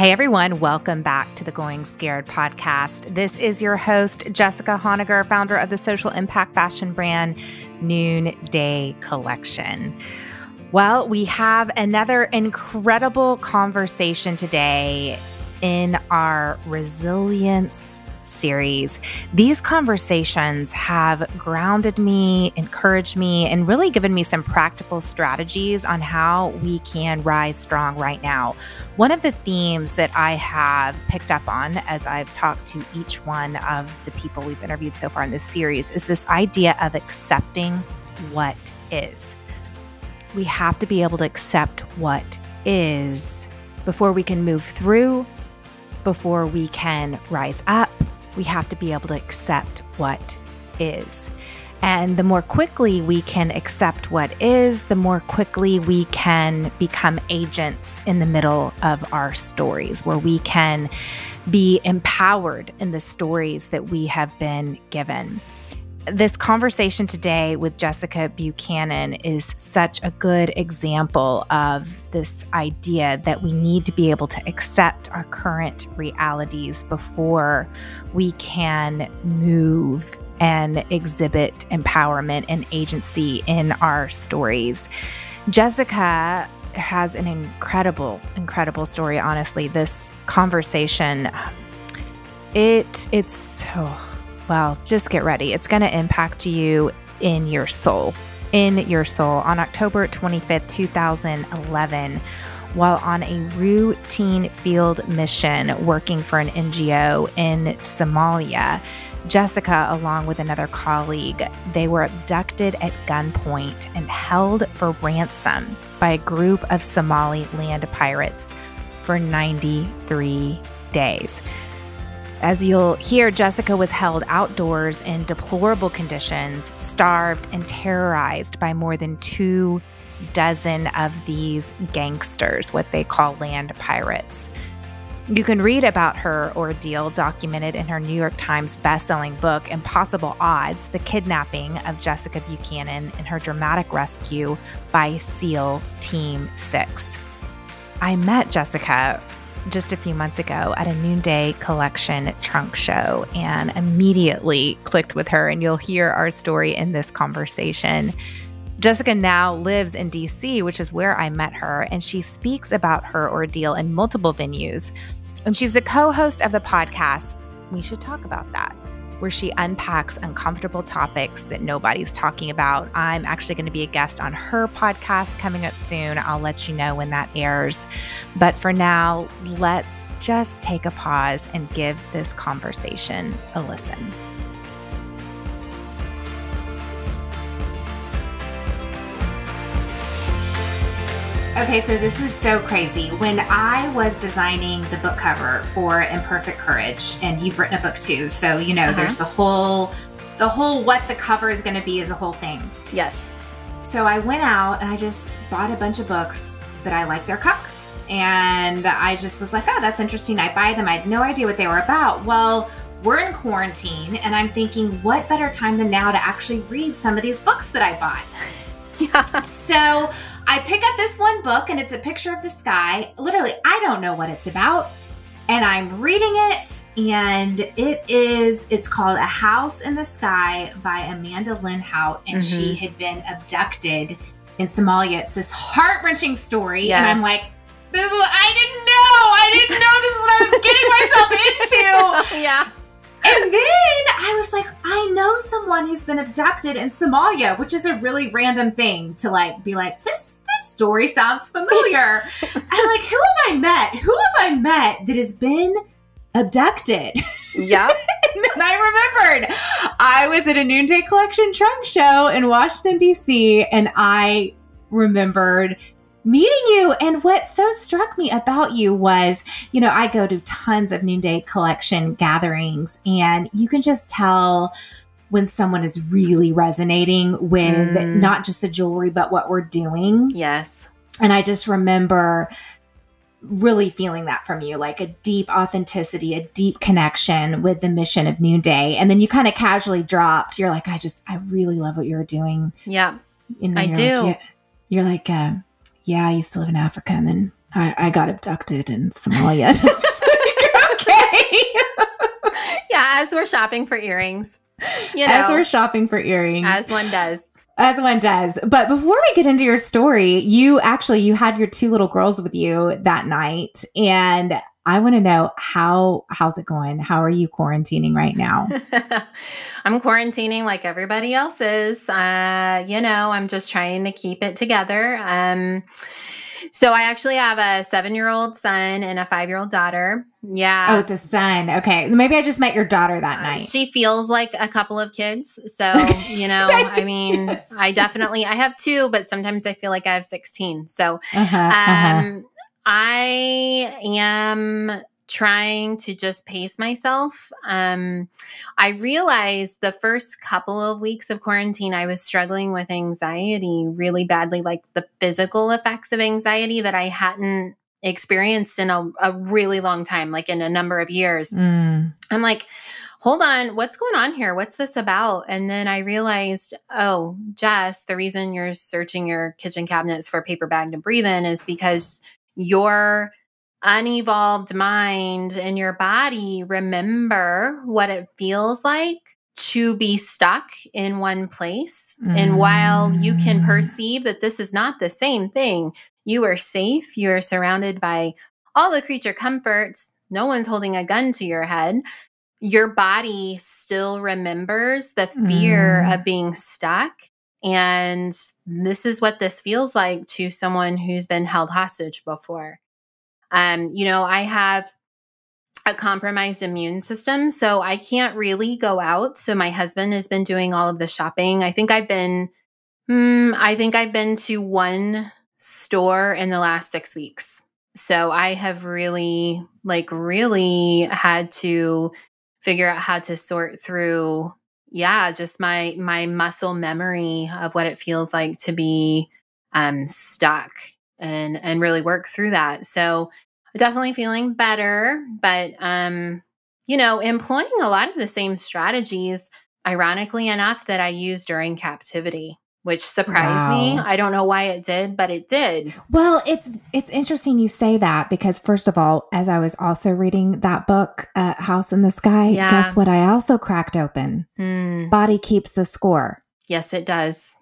Hey everyone, welcome back to the Going Scared podcast. This is your host, Jessica Honegger, founder of the social impact fashion brand Noonday Collection. Well, we have another incredible conversation today in our resilience series. These conversations have grounded me, encouraged me, and really given me some practical strategies on how we can rise strong right now. One of the themes that I have picked up on as I've talked to each one of the people we've interviewed so far in this series is this idea of accepting what is. We have to be able to accept what is before we can move through, before we can rise up, we have to be able to accept what is. And the more quickly we can accept what is, the more quickly we can become agents in the middle of our stories, where we can be empowered in the stories that we have been given this conversation today with Jessica Buchanan is such a good example of this idea that we need to be able to accept our current realities before we can move and exhibit empowerment and agency in our stories. Jessica has an incredible incredible story honestly this conversation it it's oh, well, just get ready. It's going to impact you in your soul. In your soul. On October 25th, 2011, while on a routine field mission working for an NGO in Somalia, Jessica, along with another colleague, they were abducted at gunpoint and held for ransom by a group of Somali land pirates for 93 days. As you'll hear, Jessica was held outdoors in deplorable conditions, starved and terrorized by more than two dozen of these gangsters, what they call land pirates. You can read about her ordeal documented in her New York Times bestselling book, Impossible Odds The Kidnapping of Jessica Buchanan and Her Dramatic Rescue by SEAL Team 6. I met Jessica just a few months ago at a Noonday Collection trunk show and immediately clicked with her. And you'll hear our story in this conversation. Jessica now lives in DC, which is where I met her, and she speaks about her ordeal in multiple venues. And she's the co host of the podcast. We should talk about that where she unpacks uncomfortable topics that nobody's talking about. I'm actually going to be a guest on her podcast coming up soon. I'll let you know when that airs. But for now, let's just take a pause and give this conversation a listen. Okay, so this is so crazy. When I was designing the book cover for Imperfect Courage, and you've written a book too, so you know uh-huh. there's the whole the whole what the cover is going to be is a whole thing. Yes. So I went out and I just bought a bunch of books that I like their covers. And I just was like, oh, that's interesting. I buy them. I had no idea what they were about. Well, we're in quarantine, and I'm thinking, what better time than now to actually read some of these books that I bought? Yeah. So pick up this one book and it's a picture of the sky. Literally, I don't know what it's about. And I'm reading it, and it is, it's called A House in the Sky by Amanda Lindhout. And mm-hmm. she had been abducted in Somalia. It's this heart wrenching story. Yes. And I'm like, this is, I didn't know. I didn't know this is what I was getting myself into. yeah. And then I was like, I know someone who's been abducted in Somalia, which is a really random thing to like be like, this story sounds familiar. and I'm like, who have I met? Who have I met that has been abducted? Yeah. and then I remembered I was at a Noonday Collection trunk show in Washington, D.C., and I remembered meeting you. And what so struck me about you was, you know, I go to tons of Noonday Collection gatherings, and you can just tell when someone is really resonating with mm. not just the jewelry, but what we're doing. Yes. And I just remember really feeling that from you like a deep authenticity, a deep connection with the mission of Noonday And then you kind of casually dropped, you're like, I just, I really love what you're doing. Yeah. I do. Like, you're, you're, like, uh, yeah, I used to live in Africa and then I, I got abducted in Somalia. okay. yeah, as we're shopping for earrings. You know, as we're shopping for earrings. As one does. As one does. But before we get into your story, you actually you had your two little girls with you that night and I want to know how how's it going? How are you quarantining right now? I'm quarantining like everybody else is. Uh, you know, I'm just trying to keep it together. Um, so I actually have a seven year old son and a five year old daughter. Yeah. Oh, it's a son. Okay. Maybe I just met your daughter that uh, night. She feels like a couple of kids. So, you know, I mean, yes. I definitely, I have two, but sometimes I feel like I have 16. So, uh-huh, uh-huh. um, uh-huh. I am trying to just pace myself. Um, I realized the first couple of weeks of quarantine, I was struggling with anxiety really badly, like the physical effects of anxiety that I hadn't experienced in a, a really long time, like in a number of years. Mm. I'm like, hold on, what's going on here? What's this about? And then I realized, oh, Jess, the reason you're searching your kitchen cabinets for a paper bag to breathe in is because your unevolved mind and your body remember what it feels like to be stuck in one place. Mm. And while you can mm. perceive that this is not the same thing, you are safe, you are surrounded by all the creature comforts, no one's holding a gun to your head. Your body still remembers the fear mm. of being stuck. And this is what this feels like to someone who's been held hostage before. Um, you know, I have a compromised immune system, so I can't really go out. So my husband has been doing all of the shopping. I think I've been, hmm, I think I've been to one store in the last six weeks. So I have really, like, really had to figure out how to sort through, yeah, just my my muscle memory of what it feels like to be um, stuck and and really work through that. So definitely feeling better, but um, you know, employing a lot of the same strategies, ironically enough, that I used during captivity which surprised wow. me. I don't know why it did, but it did. Well, it's it's interesting you say that because first of all, as I was also reading that book, uh, House in the Sky, yeah. guess what? I also cracked open. Mm. Body keeps the score. Yes, it does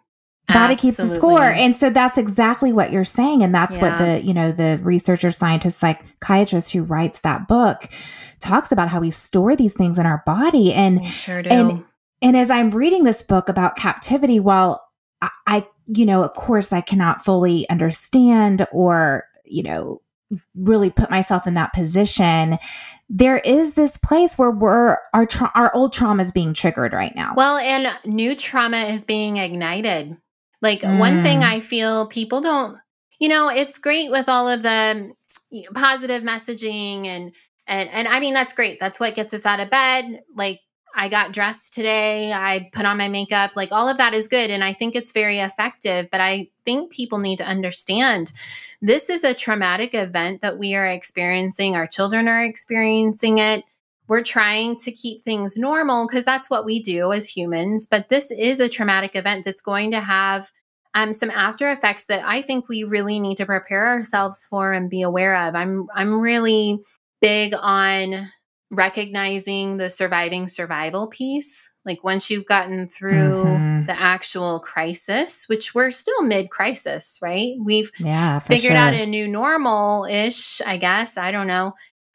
body Absolutely. keeps the score and so that's exactly what you're saying and that's yeah. what the you know the researcher scientist psychiatrist who writes that book talks about how we store these things in our body and sure and and as i'm reading this book about captivity while I, I you know of course i cannot fully understand or you know really put myself in that position there is this place where we're our tra- our old trauma is being triggered right now. Well, and new trauma is being ignited. Like mm. one thing mm. I feel people don't, you know, it's great with all of the positive messaging and and and I mean that's great. That's what gets us out of bed. Like I got dressed today, I put on my makeup, like all of that is good and I think it's very effective, but I think people need to understand this is a traumatic event that we are experiencing. Our children are experiencing it we're trying to keep things normal because that's what we do as humans. But this is a traumatic event that's going to have um, some after effects that I think we really need to prepare ourselves for and be aware of. I'm I'm really big on recognizing the surviving survival piece. Like once you've gotten through mm-hmm. the actual crisis, which we're still mid crisis, right? We've yeah, figured sure. out a new normal ish, I guess. I don't know.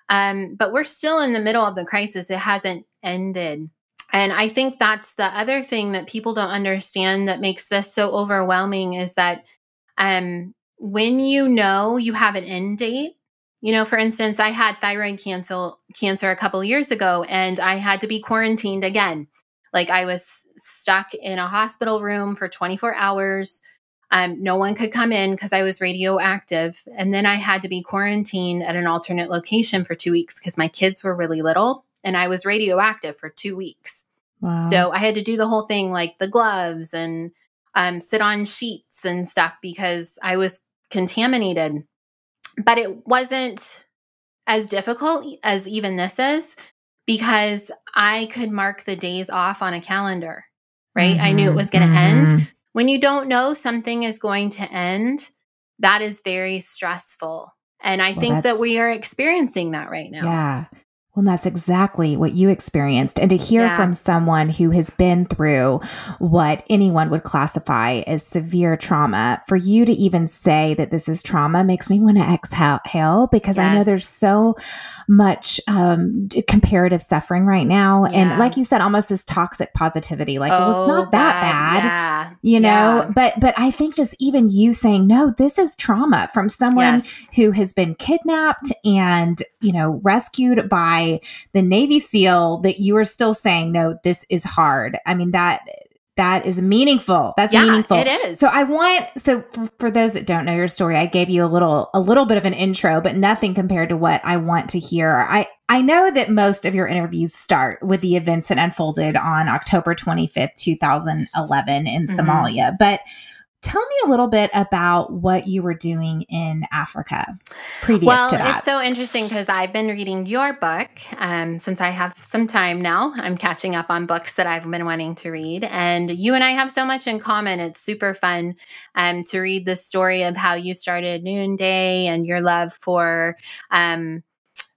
Um, but we're still in the middle of the crisis. It hasn't ended. And I think that's the other thing that people don't understand that makes this so overwhelming is that um, when you know you have an end date, you know, for instance, I had thyroid cancer cancer a couple years ago and I had to be quarantined again. Like I was stuck in a hospital room for 24 hours um, no one could come in because I was radioactive. And then I had to be quarantined at an alternate location for two weeks because my kids were really little and I was radioactive for two weeks. Wow. So I had to do the whole thing like the gloves and um, sit on sheets and stuff because I was contaminated. But it wasn't as difficult as even this is because I could mark the days off on a calendar, right? Mm-hmm. I knew it was going to mm-hmm. end. When you don't know something is going to end, that is very stressful. And I well, think that we are experiencing that right now. Yeah. Well, that's exactly what you experienced. And to hear yeah. from someone who has been through what anyone would classify as severe trauma, for you to even say that this is trauma makes me want to exhale because yes. I know there's so much um, comparative suffering right now. Yeah. And like you said, almost this toxic positivity, like, oh, well, it's not that bad, yeah. you know? But, but I think just even you saying, no, this is trauma from someone yes. who has been kidnapped and, you know, rescued by the Navy SEAL that you are still saying, no, this is hard. I mean, that that is meaningful. That's yeah, meaningful. It is. So I want so for, for, those that don't know your story, I gave you a little a little bit of an intro, but nothing compared to what I want to hear. I I know that most of your interviews start with the events that unfolded on October 25th, 2011 in mm-hmm. Somalia, but Tell me a little bit about what you were doing in Africa previous well, to that. It's so interesting because I've been reading your book um, since I have some time now. I'm catching up on books that I've been wanting to read. And you and I have so much in common. It's super fun um, to read the story of how you started Noonday and your love for. Um,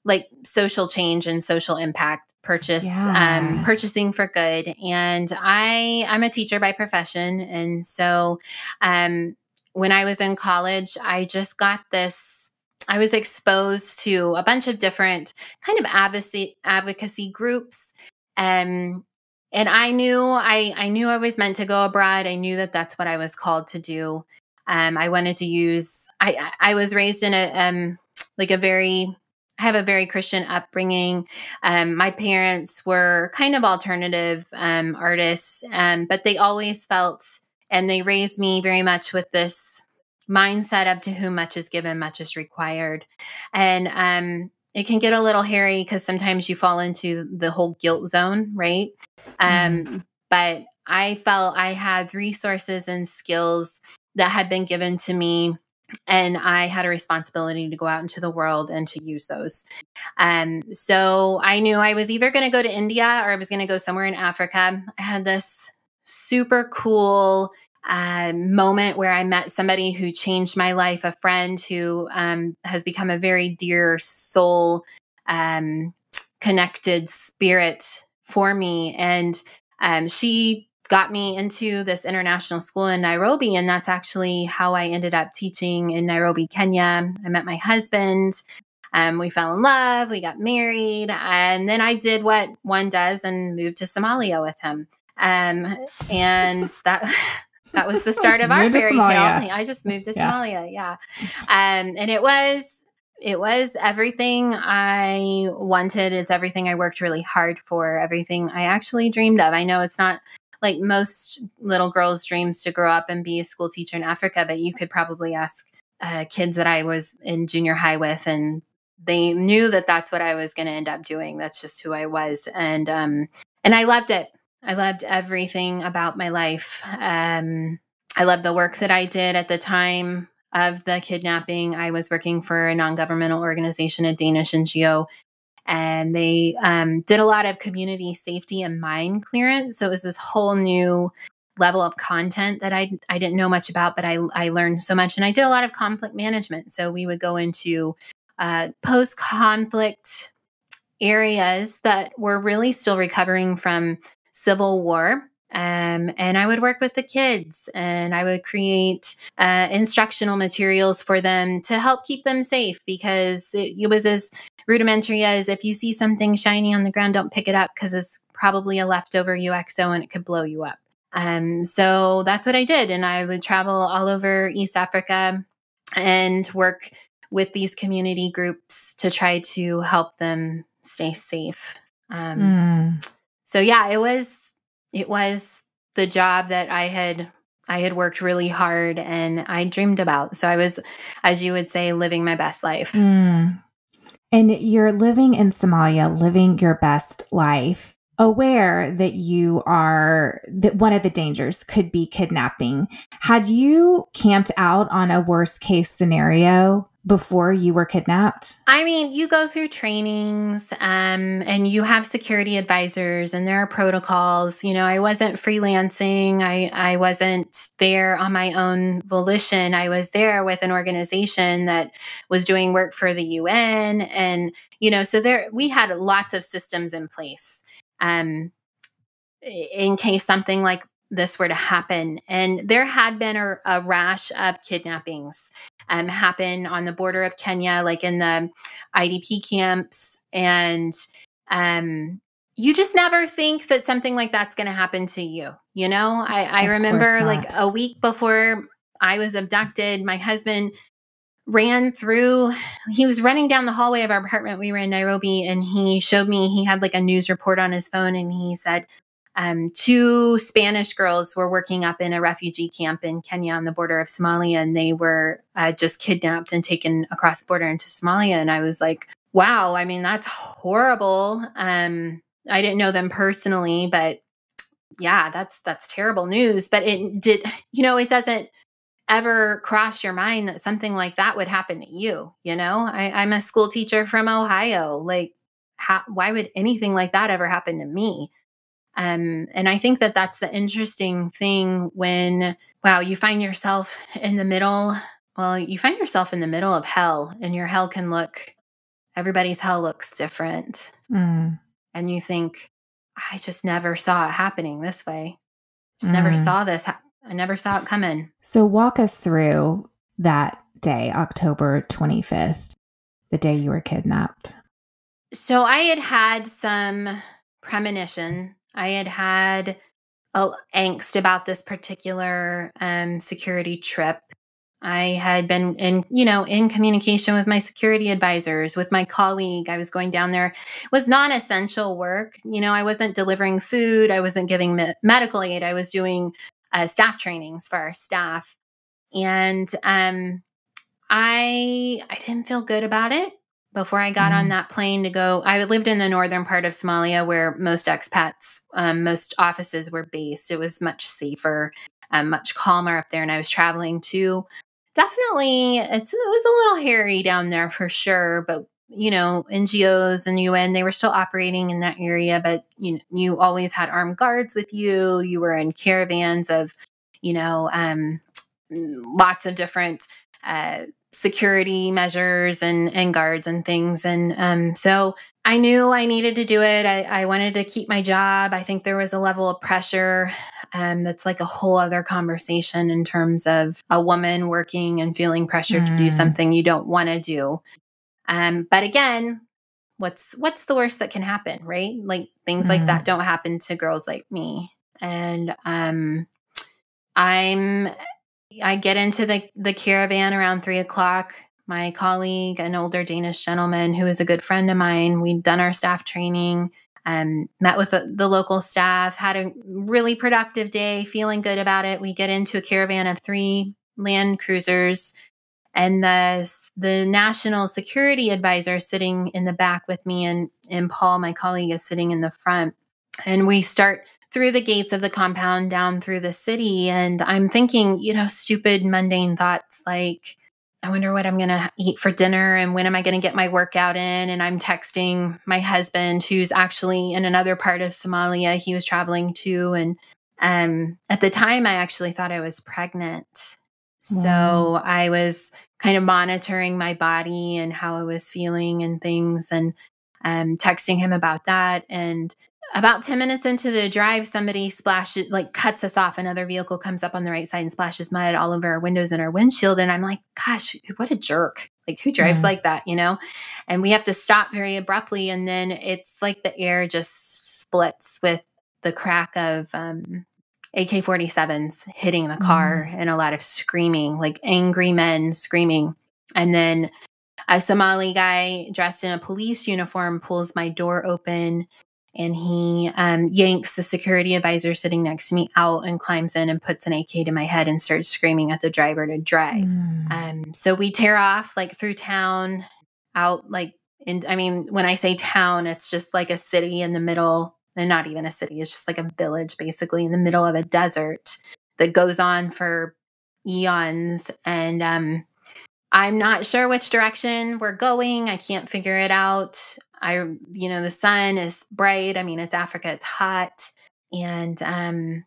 like social change and social impact purchase um, yeah. um, purchasing for good. And i i'm a teacher by profession. And so um, when i was in college i just got this i was exposed to a bunch of different kind of advocacy advocacy groups. Um, and i knew i i knew i was meant to go abroad. I knew that that's what i was called to do. Um, i wanted to use i i was raised in a um like a very I have a very Christian upbringing. Um, my parents were kind of alternative um, artists, um, but they always felt and they raised me very much with this mindset of to whom much is given, much is required. And um, it can get a little hairy because sometimes you fall into the whole guilt zone, right? Mm. But I felt I had resources and skills that had been given to me and I had a responsibility to go out into the world and to use those. Um, so I knew I was either going to go to India or I was going to go somewhere in Africa. I had this super cool uh, moment where I met somebody who changed my life, a friend who um, has become a very dear soul um, connected spirit for me. And um, she got me into this international school in Nairobi. And that's actually how I ended up teaching in Nairobi, Kenya. I met my husband. Um, we fell in love. We got married. And then I did what one does and moved to Somalia with him. Um, and that. that was the start of our fairy tale. I just moved to yeah. Somalia, yeah. Um, and it was it was everything I wanted. It's everything I worked really hard for. Everything I actually dreamed of. I know it's not like most little girls' dreams to grow up and be a school teacher in Africa, but you could probably ask uh, kids that I was in junior high with, and they knew that that's what I was going to end up doing. That's just who I was, and um, and I loved it. I loved everything about my life. Um, I loved the work that I did at the time of the kidnapping. I was working for a non governmental organization, a Danish NGO, and they um, did a lot of community safety and mine clearance. So it was this whole new level of content that I I didn't know much about, but I I learned so much, and I did a lot of conflict management. So we would go into uh, post conflict areas that were really still recovering from civil war. Um, and I would work with the kids and I would create uh, instructional materials for them to help keep them safe because it, it was as rudimentary is if you see something shiny on the ground, don't pick it up because it's probably a leftover UXO and it could blow you up. Um, so that's what I did. And I would travel all over East Africa and work with these community groups to try to help them stay safe. Um, mm. So yeah, it was it was the job that I had I had worked really hard and I dreamed about. So I was, as you would say, living my best life. Mm. And you're living in Somalia, living your best life. Aware that you are that one of the dangers could be kidnapping. Had you camped out on a worst case scenario before you were kidnapped? I mean, you go through trainings um, and you have security advisors and there are protocols. You know, I wasn't freelancing. I, I wasn't there on my own volition. I was there with an organization that was doing work for the UN. And, you know, so there we had lots of systems in place um, in case something like this were to happen. And there had been a, a rash of kidnappings um, happen on the border of Kenya, like in the IDP camps. And um, you just never think that something like that's going to happen to you. You know, I, I remember like a week before I was abducted, my husband ran through he was running down the hallway of our apartment we were in nairobi and he showed me he had like a news report on his phone and he said um, two Spanish girls were working up in a refugee camp in Kenya on the border of Somalia, and they were uh, just kidnapped and taken across the border into Somalia. And I was like, wow, I mean, that's horrible. Um, I didn't know them personally, but yeah, that's that's terrible news. But it did, you know, it doesn't ever cross your mind that something like that would happen to you. You know, I, am a school teacher from Ohio. Like, how, why would anything like that ever happen to me? Um, and I think that that's the interesting thing when, wow, you find yourself in the middle. Well, you find yourself in the middle of hell, and your hell can look, everybody's hell looks different. Mm. And you think, I just never saw it happening this way. Just mm. never saw this. Ha- I never saw it coming. So, walk us through that day, October 25th, the day you were kidnapped. So, I had had some premonition I had had a, angst about this particular um, security trip. I had been in, you know, in communication with my security advisors, with my colleague. I was going down there. It was non-essential work. You know, I wasn't delivering food. I wasn't giving me- medical aid. I was doing uh, staff trainings for our staff, and um, I I didn't feel good about it before I got mm. on mm-hmm. that plane to go. I lived in the northern part of Somalia where most expats, um, most offices were based. It was much safer, um, much calmer up there. And I was traveling to definitely, it's, it was a little hairy down there for sure. But, you know, NGOs and UN, they were still operating in that area. But, you know, you always had armed guards with you. You were in caravans of, you know, um, lots of different uh, security measures and and guards and things and um, so i knew i needed to do it I, I, wanted to keep my job i think there was a level of pressure um, that's like a whole other conversation in terms of a woman working and feeling pressure mm. to do mm. something you don't want to do um, but again what's what's the worst that can happen right like things mm. like that mm. don't happen to girls like me and um i'm I get into the, the caravan around three o'clock. My colleague, an older Danish gentleman who is a good friend of mine, we'd done our staff training, um, met with the, the local staff, had a really productive day, feeling good about it. We get into a caravan of three land cruisers and the the national security advisor sitting in the back with me and and Paul my colleague is sitting in the front and we start through the gates of the compound down through the city. And I'm thinking, you know, stupid, mundane thoughts like, I wonder what I'm going to eat for dinner and when am I going to get my workout in? And I'm texting my husband, who's actually in another part of Somalia he was traveling to. And um, at the time, I actually thought I was pregnant. So I was kind of monitoring my body and how I was feeling and things and um, texting him about that. And about 10 minutes into the drive, somebody splashes, like cuts us off. Another vehicle comes up on the right side and splashes mud all over our windows and our windshield. And I'm like, gosh, what a jerk. Like, who drives like that, you know? And we have to stop very abruptly. And then it's like the air just splits with the crack of um, AK 47s hitting the car mm. and a lot of screaming, like angry men screaming. And then a Somali guy dressed in a police uniform pulls my door open and he um, yanks the security advisor sitting next to me out and climbs in and puts an AK to my head and starts screaming at the driver to drive. Mm. Um, so we tear off like through town, out like in. I mean, when I say town, it's just like a city in the middle and not even a city, it's just like a village basically in the middle of a desert that goes on for eons. And um, I'm not sure which direction we're going. I can't figure it out. I, you know, the sun is bright. I mean, it's Africa, it's hot. And um,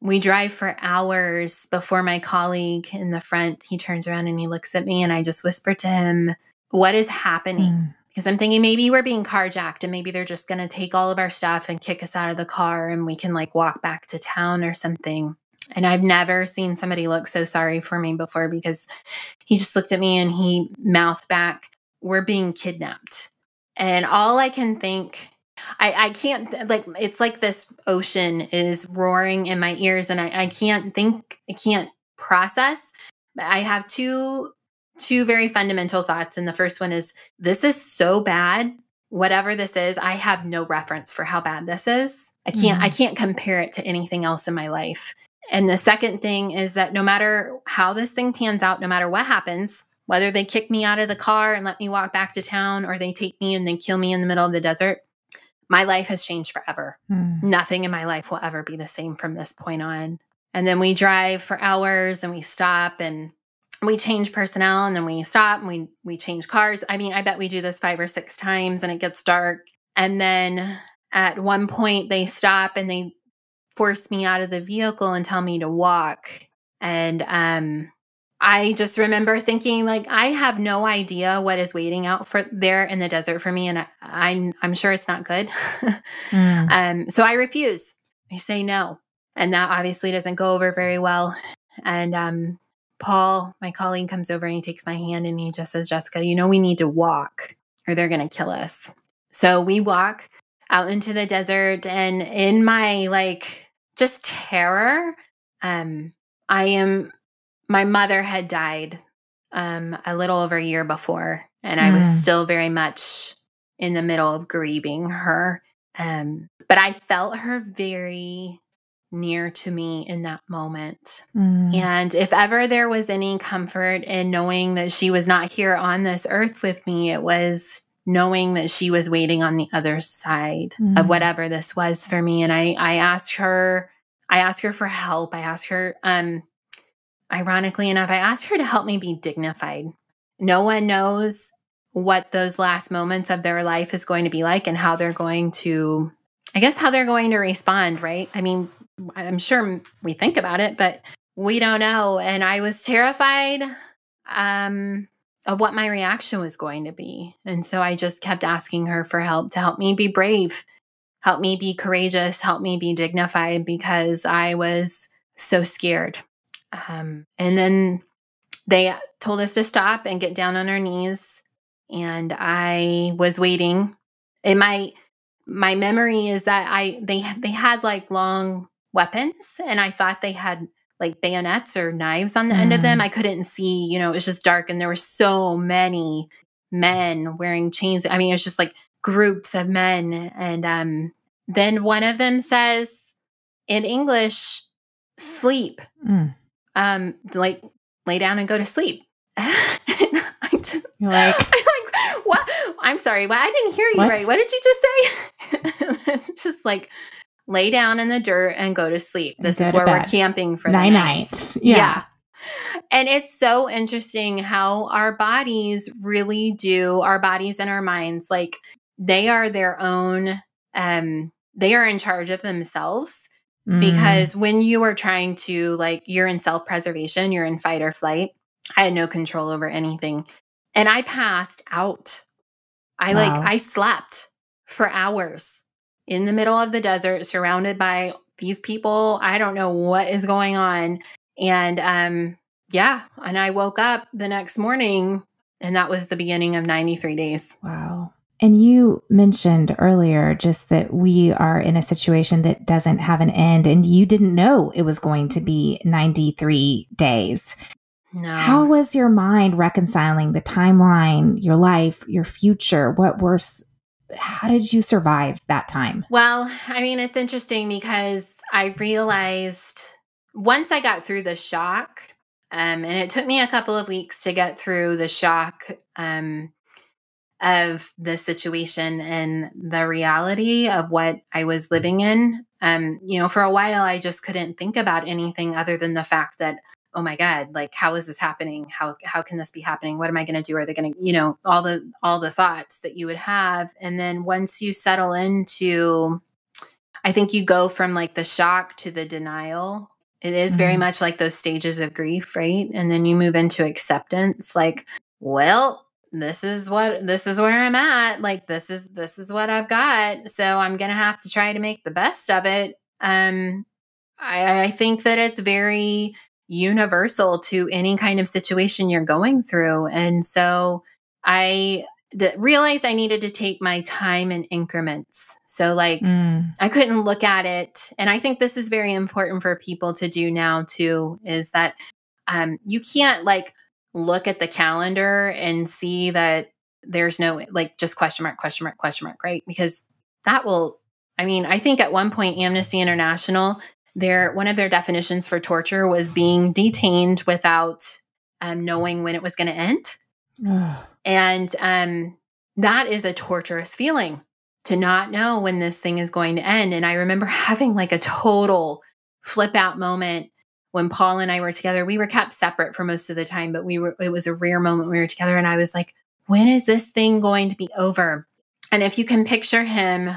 we drive for hours before my colleague in the front, he turns around and he looks at me, and I just whisper to him, What is happening? Mm. Because I'm thinking maybe we're being carjacked and maybe they're just going to take all of our stuff and kick us out of the car and we can like walk back to town or something. And I've never seen somebody look so sorry for me before because he just looked at me and he mouthed back, We're being kidnapped. And all I can think, I, I can't, like, it's like this ocean is roaring in my ears and I, I can't think, I can't process. I have two two very fundamental thoughts and the first one is this is so bad whatever this is i have no reference for how bad this is i can't mm. i can't compare it to anything else in my life and the second thing is that no matter how this thing pans out no matter what happens whether they kick me out of the car and let me walk back to town or they take me and then kill me in the middle of the desert, my life has changed forever. Mm. Nothing in my life will ever be the same from this point on. And then we drive for hours and we stop and we change personnel and then we stop and we we change cars. I mean, I bet we do this 5 or 6 times and it gets dark. And then at one point they stop and they force me out of the vehicle and tell me to walk. And um I just remember thinking like I have no idea what is waiting out for there in the desert for me and I, I'm I'm sure it's not good. mm. Um so I refuse. I say no. And that obviously doesn't go over very well. And um Paul, my colleague comes over and he takes my hand and he just says, "Jessica, you know we need to walk or they're going to kill us." So we walk out into the desert and in my like just terror um I am my mother had died um, a little over a year before, and mm. I was hmm. still very much in the middle of grieving her. Um, but I felt her very near to me in that moment. Mm. And if ever there was any comfort in knowing that she was not here on this earth with me, it was knowing that she was waiting on the other side mm. of whatever this was for me. And I, I asked her, I asked her for help. I asked her, um, ironically enough, I asked her to help me be dignified. No one knows what those last moments of their life is going to be like and how they're going to, I guess, how they're going to respond, right? I mean, I'm sure we think about it, but we don't know. And I was terrified um, of what my reaction was going to be. And so I just kept asking her for help to help me be brave, help me be courageous, help me be dignified because I was so scared. Um, and then they told us to stop and get down on our knees. And I was waiting. And my my memory is that I they they had like long weapons, and I thought they had like bayonets or knives on the mm. end of them. Mm. I couldn't see, you know, it was just dark, and there were so many men wearing chains. I mean, it was just like groups of men. And um, then one of them says in English, sleep. Mm um, like lay down and go to sleep. I just, You're like, I'm like, what? I'm sorry, what? I didn't hear you what? right. What did you just say? it's just like lay down in the dirt and go to sleep. This is where we're camping for night the night. night. Yeah. yeah. And it's so interesting how our bodies really do, our bodies and our minds, like they are their own, um, they are in charge of themselves Mm. Because when you are trying to, like, you're in self preservation, you're in fight or flight. I had no control over anything. And I passed out. I wow. like, I slept for hours in the middle of the desert, surrounded by these people. I don't know what is going on. And um, yeah. And I woke up the next morning, and that was the beginning of 93 days. Wow. And you mentioned earlier just that we are in a situation that doesn't have an end, and you didn't know it was going to be 93 days. No. How was your mind reconciling the timeline, your life, your future? What were, how did you survive that time? Well, I mean, it's interesting because I realized once I got through the shock, um, and it took me a couple of weeks to get through the shock. Um, of the situation and the reality of what I was living in. Um, you know, for a while I just couldn't think about anything other than the fact that, oh my God, like how is this happening? How how can this be happening? What am I gonna do? Are they gonna, you know, all the all the thoughts that you would have. And then once you settle into I think you go from like the shock to the denial. It is mm-hmm. very much like those stages of grief, right? And then you move into acceptance, like, well, this is what this is where I'm at. Like this is this is what I've got. So I'm gonna have to try to make the best of it. Um I, I think that it's very universal to any kind of situation you're going through. And so I d- realized I needed to take my time in increments. So, like, mm. I couldn't look at it. And I think this is very important for people to do now, too, is that um, you can't like look at the calendar and see that there's no like just question mark, question mark, question mark, right? Because that will, I mean, I think at one point, Amnesty International, their one of their definitions for torture was being detained without um, knowing when it was going to end. and um, that is a torturous feeling to not know when this thing is going to end. And I remember having like a total flip out moment when Paul and I were together, we were kept separate for most of the time, but we were, it was a rare moment we were together. And I was like, when is this thing going to be over? And if you can picture him,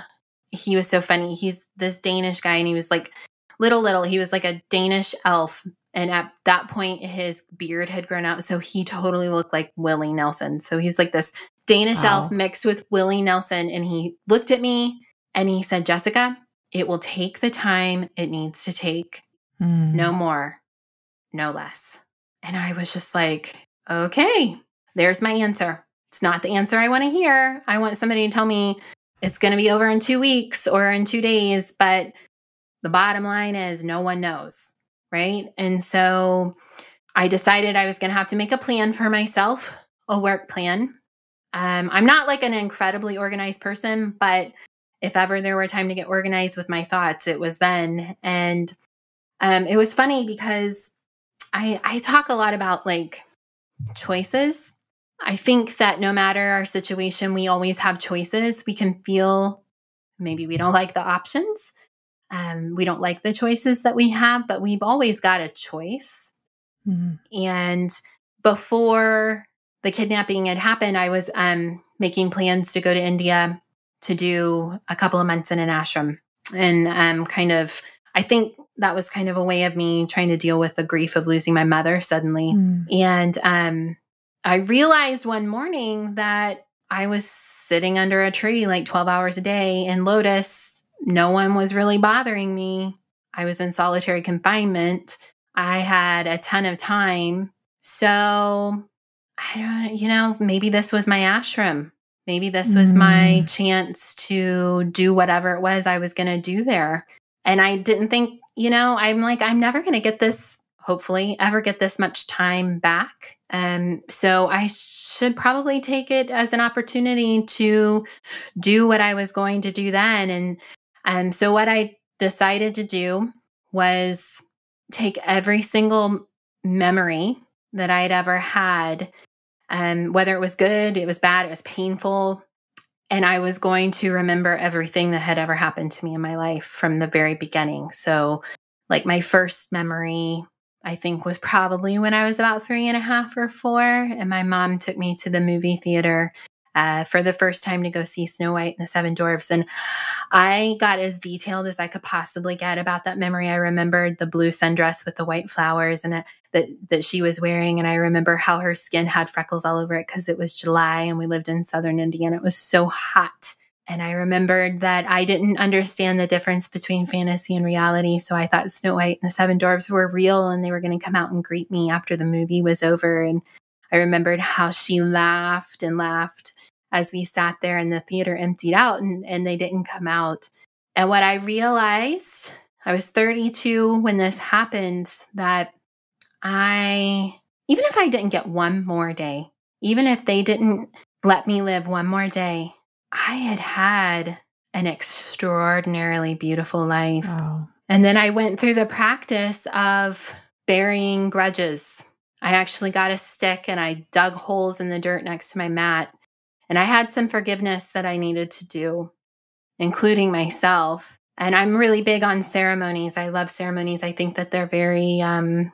he was so funny. He's this Danish guy and he was like little, little, he was like a Danish elf. And at that point, his beard had grown out. So he totally looked like Willie Nelson. So he's like this Danish wow. elf mixed with Willie Nelson. And he looked at me and he said, Jessica, it will take the time it needs to take Mm. No more, no less. And I was just like, okay, there's my answer. It's not the answer I want to hear. I want somebody to tell me it's going to be over in two weeks or in two days. But the bottom line is no one knows. Right. And so I decided I was going to have to make a plan for myself, a work plan. Um, I'm not like an incredibly organized person, but if ever there were time to get organized with my thoughts, it was then. And um, it was funny because I I talk a lot about like choices. I think that no matter our situation, we always have choices. We can feel maybe we don't like the options. Um, we don't like the choices that we have, but we've always got a choice. Mm-hmm. And before the kidnapping had happened, I was um, making plans to go to India to do a couple of months in an ashram and um, kind of, I think that was kind of a way of me trying to deal with the grief of losing my mother suddenly. Mm. And um, I realized one morning that I was sitting under a tree like 12 hours a day in Lotus. No one was really bothering me. I was in solitary confinement. I had a ton of time. So I don't, you know, maybe this was my ashram. Maybe this was mm. my chance to do whatever it was I was going to do there. And I didn't think you know, I'm like, I'm never going to get this, hopefully, ever get this much time back. Um, so I should probably take it as an opportunity to do what I was going to do then. And um, so what I decided to do was take every single memory that I'd ever had, um, whether it was good, it was bad, it was painful, and I was going to remember everything that had ever happened to me in my life from the very beginning. So, like, my first memory, I think, was probably when I was about three and a half or four. And my mom took me to the movie theater uh, for the first time to go see Snow White and the Seven Dwarfs. And I got as detailed as I could possibly get about that memory. I remembered the blue sundress with the white flowers and that that she was wearing, and I remember how her skin had freckles all over it because it was July and we lived in southern Indiana. It was so hot. And I remembered that I didn't understand the difference between fantasy and reality. So I thought Snow White and the Seven Dwarfs were real and they were going to come out and greet me after the movie was over. And I remembered how she laughed and laughed as we sat there and the theater emptied out and, and they didn't come out. And what I realized, I was 32 when this happened, that I, even if I didn't get one more day, even if they didn't let me live one more day, I had had an extraordinarily beautiful life. And then I went through the practice of burying grudges. I actually got a stick and I dug holes in the dirt next to my mat And I had some forgiveness that I needed to do, including myself. And I'm really big on ceremonies. I love ceremonies. I think that they're very um,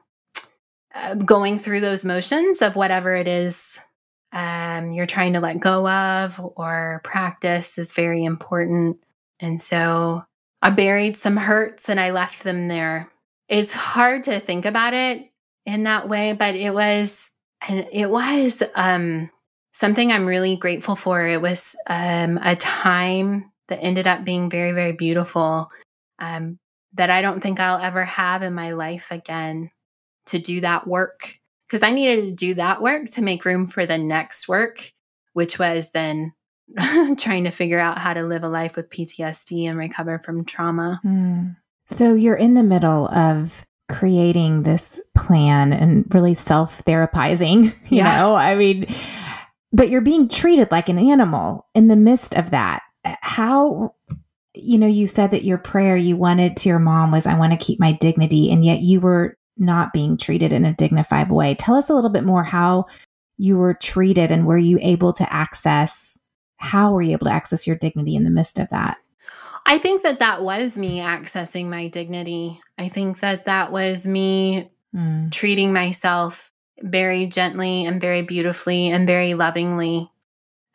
uh, going through those motions of whatever it is um, you're trying to let go of or practice is very important. And so I buried some hurts and I left them there. It's hard to think about it in that way, but it was, and it was um, something I'm really grateful for. It was um, a time that ended up being very, very beautiful um, that I don't think I'll ever have in my life again to do that work. Because I needed to do that work to make room for the next work, which was then trying to figure out how to live a life with PTSD and recover from trauma. Mm. So you're in the middle of creating this plan and really self therapizing, you yeah. know? I mean, but you're being treated like an animal in the midst of that. How, you know, you said that your prayer you wanted to your mom was, I want to keep my dignity. And yet you were not being treated in a dignified way. Tell us a little bit more how you were treated and were you able to access how were you able to access your dignity in the midst of that? I think that that was me accessing my dignity. I think that that was me mm. treating myself very gently and very beautifully and very lovingly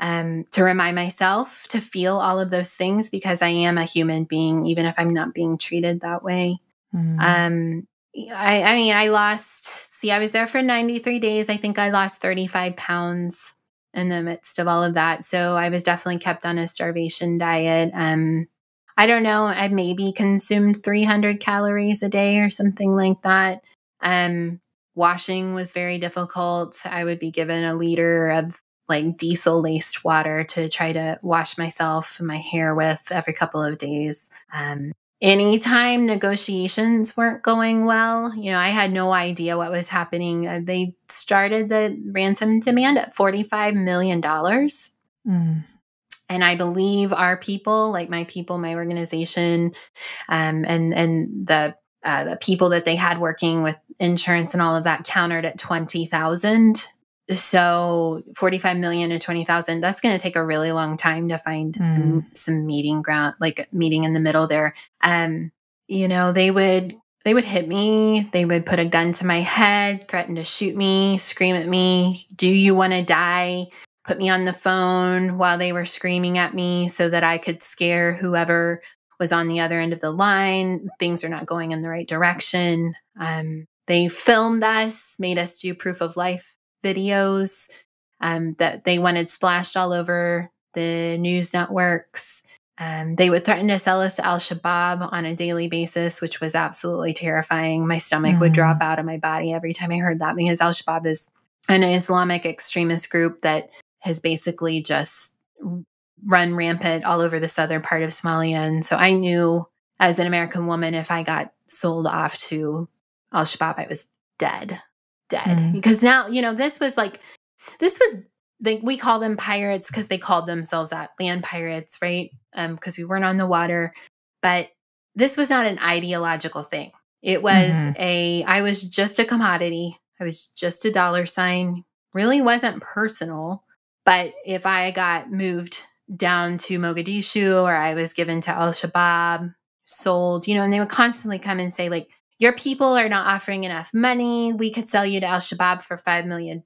um, to remind myself to feel all of those things because I am a human being, even if I'm not being treated that way. Mm. Um, I, I mean, I lost, see, I was there for 93 days. I think I lost 35 pounds in the midst of all of that. So I was definitely kept on a starvation diet. Um, I don't know, I maybe consumed 300 calories a day or something like that. Um, washing was very difficult. I would be given a liter of like diesel laced water to try to wash myself and my hair with every couple of days. Um, anytime negotiations weren't going well, you know, I had no idea what was happening. Uh, they started the ransom demand at $45 million. Mm. And I believe our people, like my people, my organization, um, and and the uh, the people that they had working with insurance and all of that countered at twenty thousand. So 45 million to 20,000 that's going to take a really long time to find mm. some meeting ground like meeting in the middle there. Um you know they would they would hit me they would put a gun to my head threaten to shoot me scream at me do you want to die? Put me on the phone while they were screaming at me so that I could scare whoever was on the other end of the line things are not going in the right direction um they filmed us made us do proof of life videos um, that they wanted splashed all over the news networks. Um, they would threaten to sell us to Al Shabaab on a daily basis, which was absolutely terrifying. My stomach mm. would drop mm. out of my body every time I heard that because Al Shabaab is an Islamic extremist group that has basically just run rampant all over the southern part of Somalia. And so I knew as an American woman, if I got sold off to Al Shabaab, I was dead dead. Mm. because now you know this was like this was like we call them pirates because they called themselves that land pirates right? Um because we weren't on the water. But this was not an ideological thing. It was mm-hmm. a i was just a commodity. I was just a dollar sign. Really wasn't personal. But if i got moved down to mogadishu or i was given to al-shabaab sold you know and they would constantly come and say like your people are not offering enough money. We could sell you to Al Shabaab for $5 million.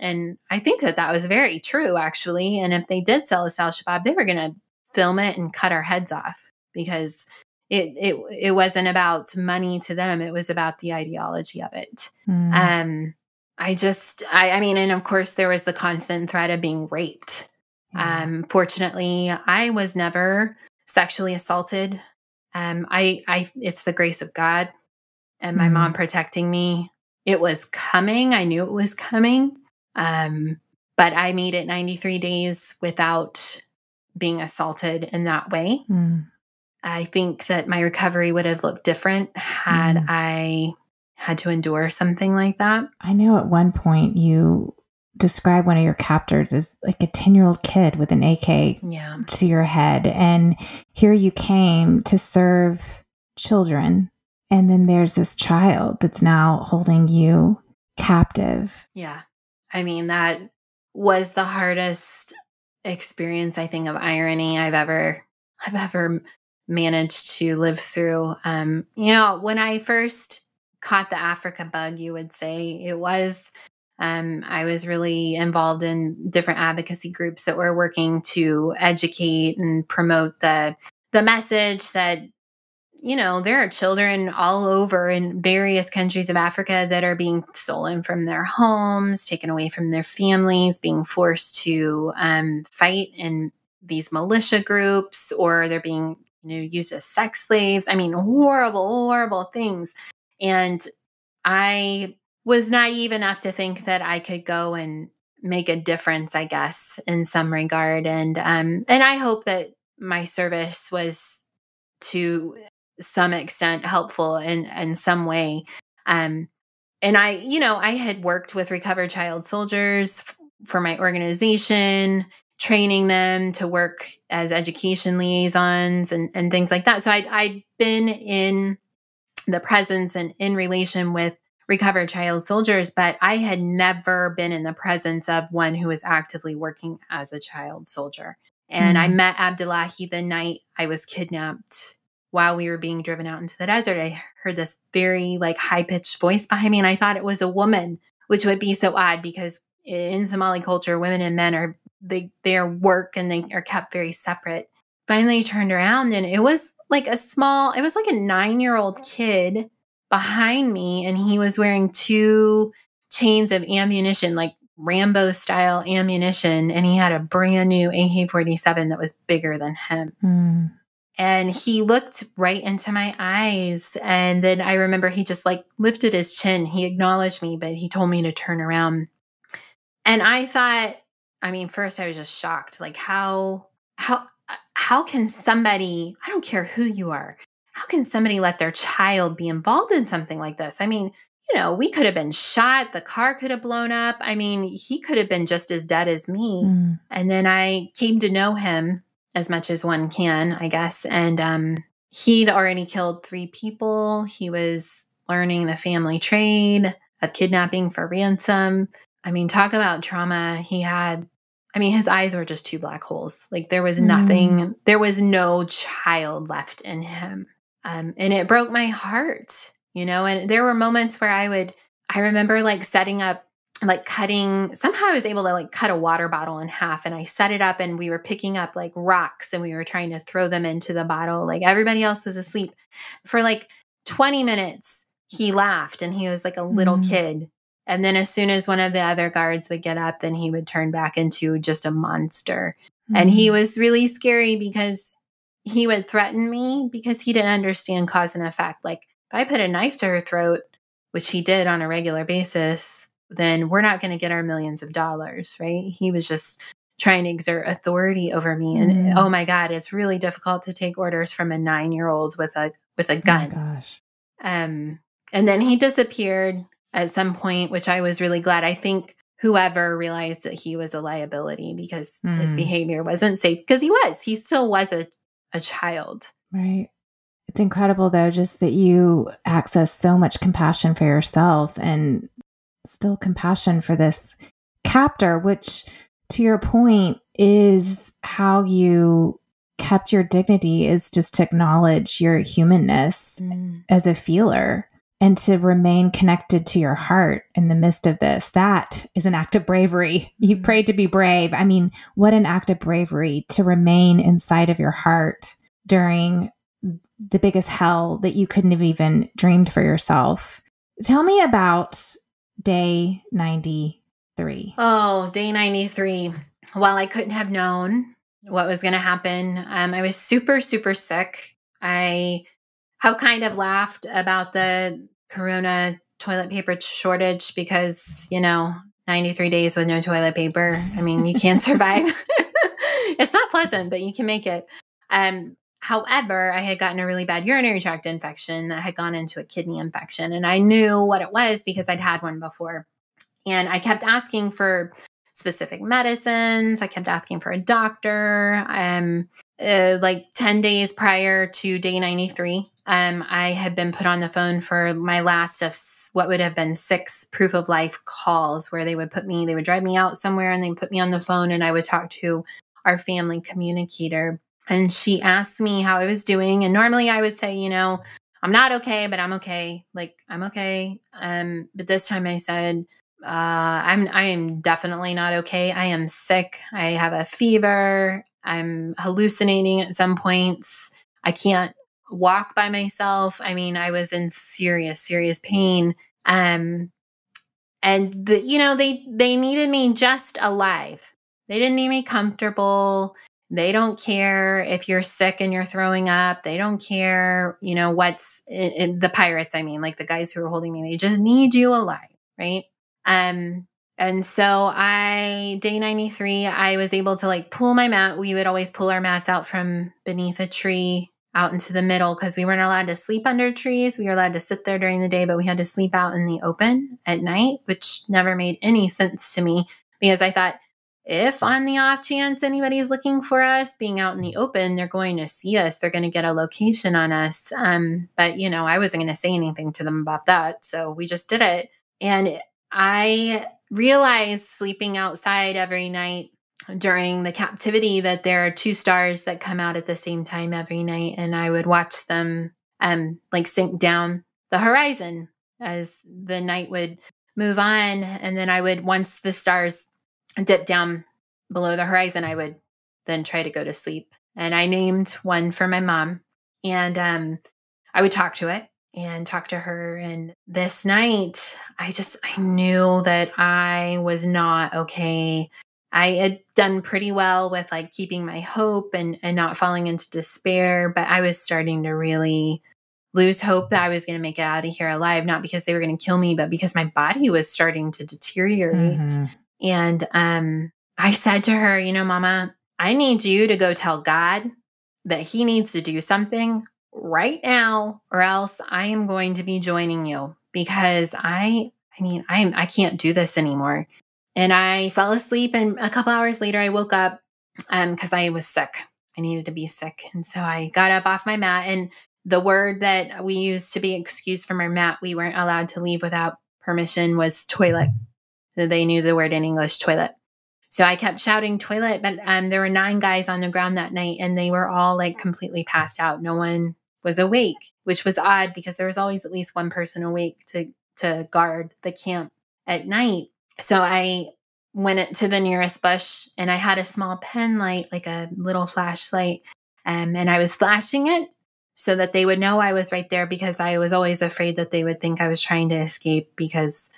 And I think that that was very true, actually. And if they did sell us Al Shabaab, they were going to film it and cut our heads off because it, it, it wasn't about money to them. It was about the ideology of it. Mm. Um, I just, I, I mean, and of course, there was the constant threat of being raped. Mm. Um, fortunately, I was never sexually assaulted. Um, I, I, it's the grace of God and my mm mom protecting me. It was coming. I knew it was coming. Um, but I made it 93 days without being assaulted in that way. Mm. I think that my recovery would have looked different had mm. I had to endure something like that. I know at one point you described one of your captors as like a 10 year old kid with an AK yeah. to your head. And here you came to serve children and then there's this child that's now holding you captive. Yeah. I mean, that was the hardest experience I think of irony I've ever I've ever managed to live through. Um, you know, when I first caught the Africa bug, you would say it was um, I was really involved in different advocacy groups that were working to educate and promote the the message that you know there are children all over in various countries of Africa that are being stolen from their homes, taken away from their families, being forced to um, fight in these militia groups, or they're being you know used as sex slaves. I mean, horrible, horrible things. And I was naive enough to think that I could go and make a difference, I guess, in some regard. And um, and I hope that my service was to some extent helpful in in some way. Um, and I, you know, I had worked with recovered child soldiers for my organization, training them to work as education liaisons and, and things like that. So I'd, I'd been in the presence and in relation with recovered child soldiers, but I had never been in the presence of one who was actively working as a child soldier. And mm. I met Abdullahi the night I was kidnapped while we were being driven out into the desert. I heard this very like high pitched voice behind me, and I thought it was a woman, which would be so odd because in Somali culture, women and men are they their work and they are kept very separate. Finally turned around and it was like a small, it was like a nine year old kid behind me and he was wearing two chains of ammunition, like Rambo style ammunition, and he had a brand new AK 47 that was bigger than him. Mm. And he looked right into my eyes. And then I remember he just like lifted his chin. He acknowledged me, but he told me to turn around. And I thought, I mean, first I was just shocked. Like, how, how, how can somebody, I don't care who you are, how can somebody let their child be involved in something like this? I mean, you know, we could have been shot, the car could have blown up. I mean, he could have been just as dead as me. Mm. And then I came to know him as much as one can, I guess. And um, he'd already killed three people. He was learning the family trade of kidnapping for ransom. I mean, talk about trauma. He had I mean, his eyes were just two black holes. Like there was nothing, mm. there was no child left in him. Um, and it broke my heart, you know. And there were moments where I would, I remember like setting up, like cutting, somehow I was able to like cut a water bottle in half and I set it up and we were picking up like rocks and we were trying to throw them into the bottle. Like everybody else was asleep. For like 20 minutes, he laughed and he was like a little mm. kid. And then as soon as one of the other guards would get up, then he would turn back into just a monster. Mm. And he mm. was really scary because he would threaten me because he didn't understand cause and effect. Like if I put a knife to her throat, which he did on a regular basis, then we're not going to get our millions of dollars, right? He was just trying to exert authority over me and mm. oh my god it's really difficult to take orders from a 9-year-old with a with a oh gun. Oh gosh. Um and then he disappeared at some point which I was really glad. I think whoever realized that he was a liability because mm. his behavior wasn't safe because he was. He still was a a child. Right. It's incredible, though, just that you access so much compassion for yourself and still compassion for this captor, which, to your point, is how you kept your dignity, is just to acknowledge your humanness mm. as a feeler and to remain connected to your heart in the midst of this. That is an act of bravery. You mm-hmm. prayed to be brave. I mean, what an act of bravery to remain inside of your heart during the biggest hell that you couldn't have even dreamed for yourself. Tell me about day 93. Oh, day 93. Well, I couldn't have known what was going to happen. Um, I was super, super sick. I have kind of laughed about the corona toilet paper shortage because, you know, 93 days with no toilet paper. I mean, you can't survive. it's not pleasant, but you can make it. Um, however, I had gotten a really bad urinary tract infection that had gone into a kidney infection. And I knew what it was because I'd had one before. And I kept asking for specific medicines. I kept asking for a doctor. Um, uh, like 10 days prior to day 93, um, I had been put on the phone for my last of what would have been six proof of life calls where they would put me, they would drive me out somewhere and they put me on the phone and I would talk to our family communicator. And she asked me how I was doing. And normally I would say, you know, I'm not okay, but I'm okay. Like I'm okay. Um, but this time I said, uh, I'm I am definitely not okay. I am sick. I have a fever. I'm hallucinating at some points. I can't walk by myself. I mean, I was in serious, serious pain. Um, and the, you know, they they needed me just alive. They didn't need me comfortable. They don't care if you're sick and you're throwing up. They don't care, you know, what's in, in the pirates. I mean, like the guys who are holding me. They just need you alive, right? Um, and so I, day 93, I was able to like pull my mat. We would always pull our mats out from beneath a tree out into the middle because we weren't allowed to sleep under trees. We were allowed to sit there during the day, but we had to sleep out in the open at night, which never made any sense to me because I thought if on the off chance anybody's looking for us being out in the open, they're going to see us. They're going to get a location on us. Um, but, you know, I wasn't going to say anything to them about that. So we just did it. And I realized sleeping outside every night during the captivity that there are two stars that come out at the same time every night and i would watch them um like sink down the horizon as the night would move on and then i would once the stars dip down below the horizon i would then try to go to sleep. And i named one for my mom and um i would talk to it and talk to her. And this night, I just, I knew that I was not okay. I had done pretty well with like keeping my hope and, and not falling into despair, but I was starting to really lose hope that I was going to make it out of here alive, not because they were going to kill me, but because my body was starting to deteriorate. Mm-hmm. And um, I said to her, you know, Mama, I need you to go tell God that He needs to do something right now or else I am going to be joining you because I I mean I'm I can't do this anymore. And I fell asleep and a couple hours later I woke up um cuz I was sick. I needed to be sick. And so I got up off my mat and the word that we used to be excused from our mat we weren't allowed to leave without permission was toilet. They knew the word in English toilet. So I kept shouting toilet, but um, there were nine guys on the ground that night and they were all like completely passed out. No one was awake, which was odd because there was always at least one person awake to to guard the camp at night. So I went to the nearest bush and I had a small pen light, like a little flashlight, um, and I was flashing it so that they would know I was right there because I was always afraid that they would think I was trying to escape because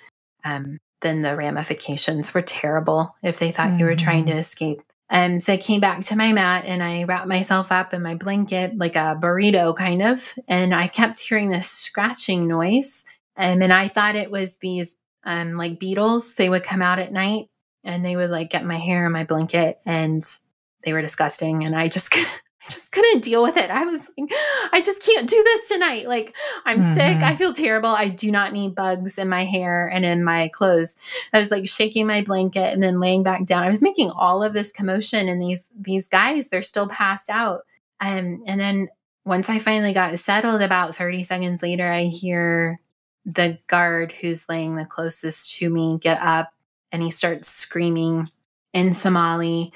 um, then the ramifications were terrible if they thought mm-hmm. you were trying to mm-hmm. escape. And so I came back to my mat and I wrapped myself up in my blanket like a burrito kind of. And I kept hearing this scratching noise. Um, and I thought it was these um, like beetles. They would come out at night and they would like get my hair in my blanket and they were disgusting. And I just I just couldn't deal with it. I was like, I just can't do this tonight. Like, I'm mm-hmm. sick. I feel terrible. I do not need bugs in my hair and in my clothes. I was like shaking my blanket and then laying back down. I was making all of this commotion, and these these guys, they're still passed out. Um, and then once I finally got settled, about 30 seconds later, I hear the guard who's laying the closest to me get up and he starts screaming in Somali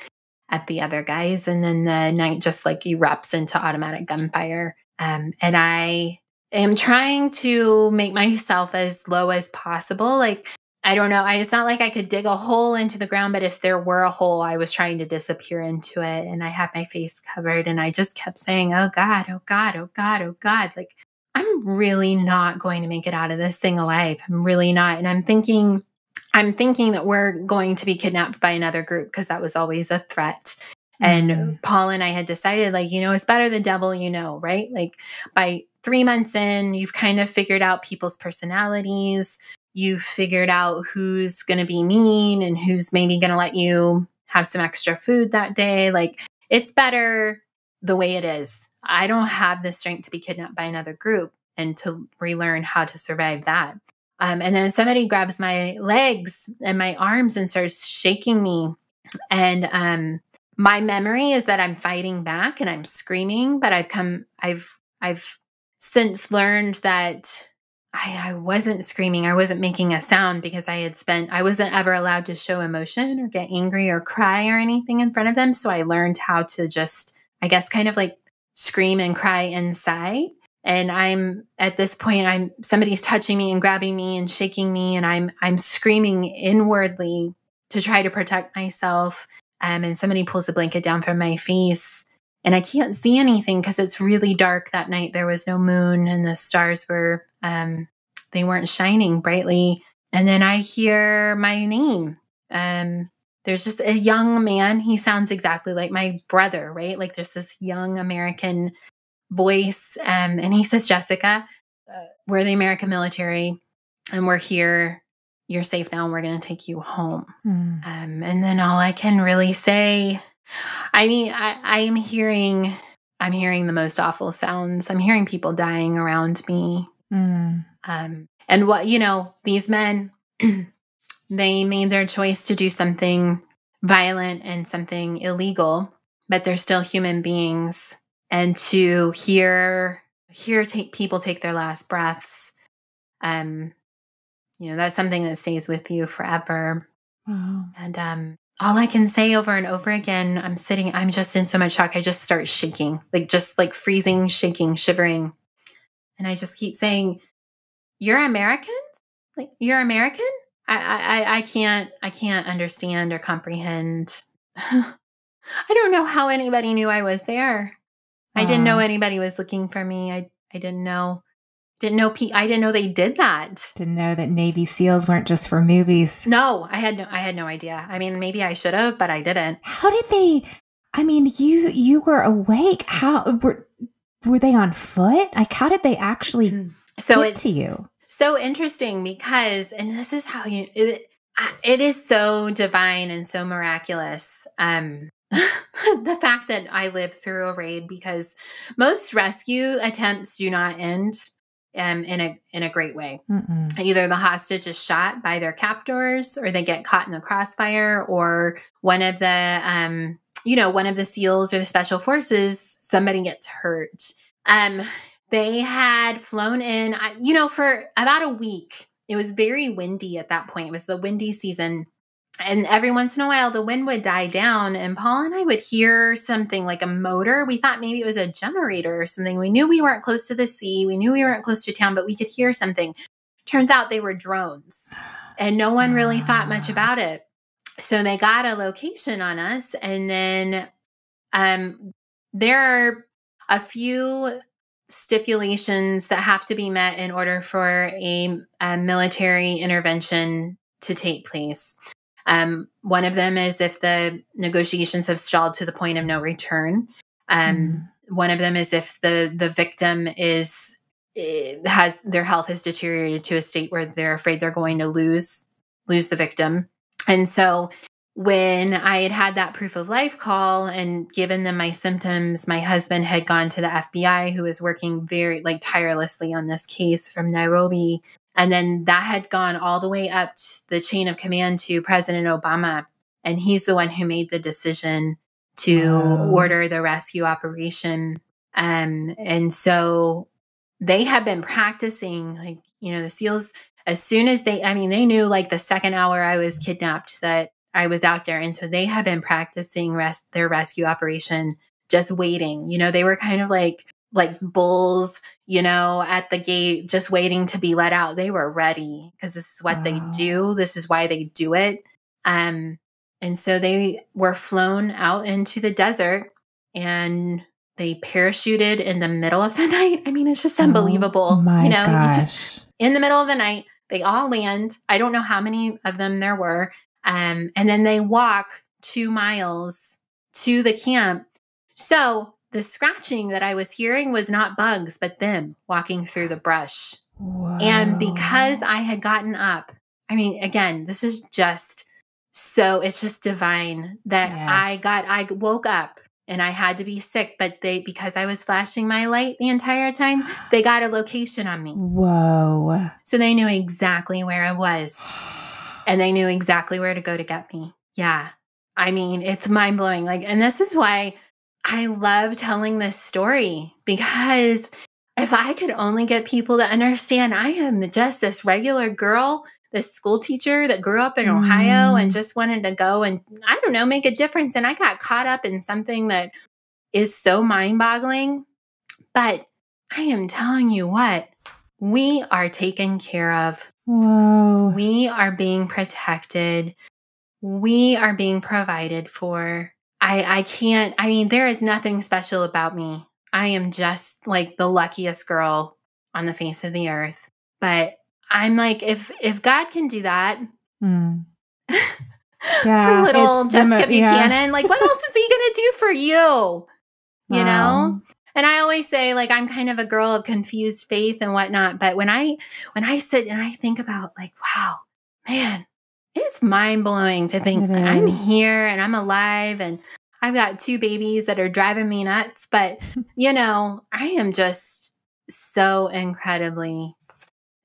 at the other guys. And then the night just like erupts into automatic gunfire. Um, and I am trying to make myself as low as possible. Like, I don't know. I, it's not like I could dig a hole into the ground, but if there were a hole, I was trying to disappear into it. And I had my face covered and I just kept saying, Oh God, oh God, oh God, oh God. Like, I'm really not going to make it out of this thing alive. I'm really not. And I'm thinking, I'm thinking that we're going to be kidnapped by another group because that was always a threat. Mm-hmm. And Paul and I had decided, like, you know, it's better the devil you know, right? Like, by three months in, you've kind of figured out people's personalities. You've figured out who's going to be mean and who's maybe going to let you have some extra food that day. Like, it's better the way it is. I don't have the strength to be kidnapped by another group and to relearn how to survive that. Um, and then somebody grabs my legs and my arms and starts shaking me. And um, my memory is that I'm fighting back and I'm screaming, but I've come, I've, I've since learned that I, I wasn't screaming. I wasn't making a sound because I had spent, I wasn't ever allowed to show emotion or get angry or cry or anything in front of them. So I learned how to just, I guess, kind of like scream and cry inside. And I'm at this point, I'm somebody's touching me and grabbing me and shaking me, and I'm I'm screaming inwardly to try to protect myself. Um, and somebody pulls a blanket down from my face, and I can't see anything because it's really dark that night. There was no moon, and the stars were um, they weren't shining brightly. And then I hear my name. Um, there's just a young man. He sounds exactly like my brother, right? Like there's this young American voice. Um, and he says, Jessica, uh, we're the American military and we're here. You're safe now and we're going to take you home. Mm. Um, and then all I can really say, I mean, I, I'm hearing, I'm hearing the most awful sounds. I'm hearing people dying around me. Mm. Um, and what, you know, these men, they made their choice to do something violent and something illegal, but they're still human beings. And to hear, hear take people take their last breaths, um, you know, that's something that stays with you forever. Wow. And um, all I can say over and over again, I'm sitting, I'm just in so much shock. I just start shaking, like just like freezing, shaking, shivering. And I just keep saying, You're American? Like, you're American? I, I, I can't, I can't understand or comprehend. I don't know how anybody knew I was there. I didn't know anybody was looking for me. I, I didn't know didn't know P- I didn't know they did that. Didn't know that Navy SEALs weren't just for movies. No, I had no I had no idea. I mean, maybe I should have, but I didn't. How did they I mean, you you were awake. How were were they on foot? Like how did they actually mm-hmm. so get to you? So interesting because and this is how you it, it is so divine and so miraculous. Um the fact that I lived through a raid because most rescue attempts do not end um, in a in a great way. Mm-mm. Either the hostage is shot by their captors, or they get caught in the crossfire, or one of the um, you know one of the SEALs or the special forces somebody gets hurt. Um, they had flown in, you know, for about a week. It was very windy at that point. It was the windy season and every once in a while the wind would die down and paul and i would hear something like a motor. We thought maybe it was a generator or something. We knew we weren't close to the sea. We knew we weren't close to town but we could hear something. Turns out they were drones and no one really thought much ah. about it. So they got a location on us and then um, there are a few stipulations that have to be met in order for a, a military intervention to take place um, one of them is if the negotiations have stalled to the point of no return. Um, mm. One of them is if the the victim is eh, has their health has deteriorated to a state where they're afraid they're going to lose lose the victim. And so when I had had that proof of life call and given them my symptoms, my husband had gone to the FBI, who was working very like tirelessly on this case from Nairobi, and then that had gone all the way up the chain of command to President Obama. And he's the one who made the decision to oh. order the rescue operation. Um, and so they had been practicing, like, you know, the SEALs, as soon as they, I mean, they knew like the second hour I was kidnapped that I was out there. And so they had been practicing res- their rescue operation, just waiting. You know, they were kind of like, like bulls, you know, at the gate, just waiting to be let out. They were ready because this is what wow. they do. This is why they do it. Um, and so they were flown out into the desert and they parachuted in the middle of the night. I mean, it's just unbelievable. Oh my you know, gosh. just in the middle of the night, they all land. I don't know how many of them there were. Um, and then they walk two miles to the camp. So the scratching that I was hearing was not bugs, but them walking through the brush. Whoa. And because I had gotten up, I mean, again, this is just so it's just divine that yes. I got, I woke up and I had to be sick, but they, because I was flashing my light the entire time, they got a location on me. Whoa. So they knew exactly where I was and they knew exactly where to go to get me. Yeah. I mean, it's mind blowing. Like, and this is why I love telling this story because if I could only get people to understand I am just this regular girl, this school teacher that grew up in mm. Ohio and just wanted to go and, I don't know, make a difference. And I got caught up in something that is so mind boggling. But I am telling you what, we are taken care of. Whoa. We are being protected. We are being provided for. I, I can't, I mean, there is nothing special about me. I am just like the luckiest girl on the face of the earth. But I'm like, if if God can do that mm. yeah, for little Jessica Buchanan, yeah. like what else is he gonna do for you? You wow. know? And I always say, like, I'm kind of a girl of confused faith and whatnot. But when I when I sit and I think about like, wow, man, it's mind blowing to think I'm here and I'm alive and I've got two babies that are driving me nuts. But you know, I am just so incredibly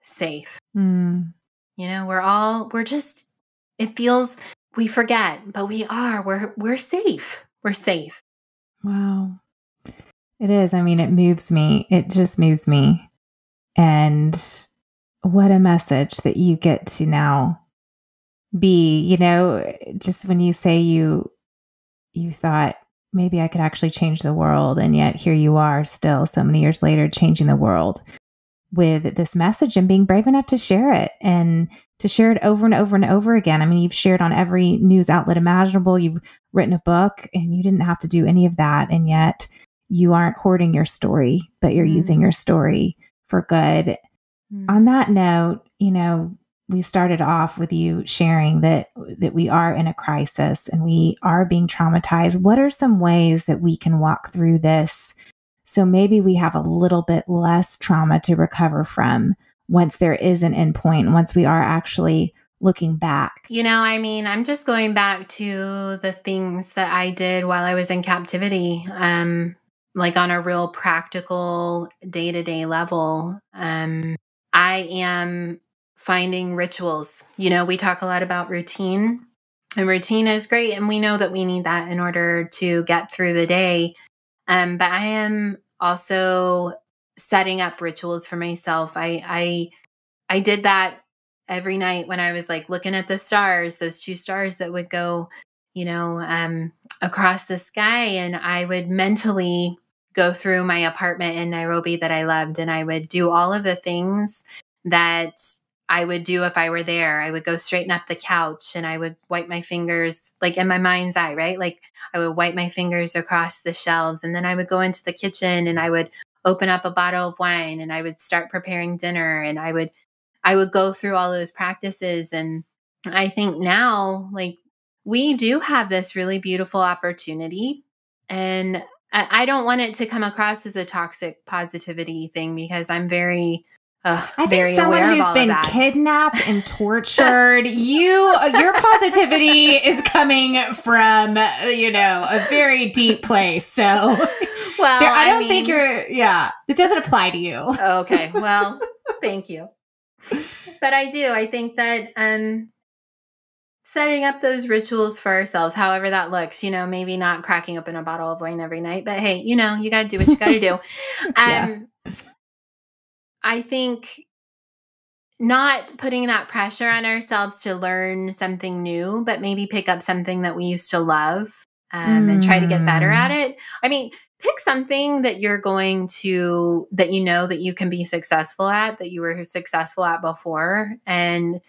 safe. Mm. You know, we're all we're just it feels we forget, but we are. We're we're safe. We're safe. Wow. It is. I mean, it moves me. It just moves me. And what a message that you get to now be, you know, just when you say you you thought maybe I could actually change the world and yet here you are still so many years later changing the world with this message and being brave enough to share it and to share it over and over and over again. I mean, you've shared on every news outlet imaginable, you've written a book, and you didn't have to do any of that. And yet you aren't hoarding your story, but you're mm. using your story for good. Mm. On that note, you know, we started off with you sharing that that we are in a crisis and we are being traumatized. What are some ways that we can walk through this so maybe we have a little bit less trauma to recover from once there is an endpoint, once we are actually looking back? You know, I mean, I'm just going back to the things that I did while I was in captivity, um, like on a real practical day to day level. Um, I am finding rituals. You know, we talk a lot about routine, and routine is great. And we know that we need that in order to get through the day. Um, but I am also setting up rituals for myself. I I I did that every night when I was like looking at the stars, those two stars that would go, you know, um, across the sky, and I would mentally go through my apartment in Nairobi that I loved, and I would do all of the things that I would do if I were there. I would go straighten up the couch and I would wipe my fingers, like in my mind's eye, right? Like I would wipe my fingers across the shelves. And then I would go into the kitchen and I would open up a bottle of wine and I would start preparing dinner and I would I would go through all those practices and I think now like we do have this really beautiful opportunity and I, I don't want it to come across as a toxic positivity thing because I'm very uh, I think someone who's been kidnapped and tortured, you your positivity is coming from you know a very deep place. So, well, there, I don't mean, think you're. Yeah, it doesn't apply to you. okay, well, thank you. But I do. I think that um, setting up those rituals for ourselves, however that looks, you know, maybe not cracking open a bottle of wine every night, but hey, you know, you got to do what you got to do. Um, yeah I think not putting that pressure on ourselves to learn something new, but maybe pick up something that we used to love um, mm. and try to get better at mm. it. I mean, pick something that you're going to, that you know that you can be successful at, that you were successful at before. And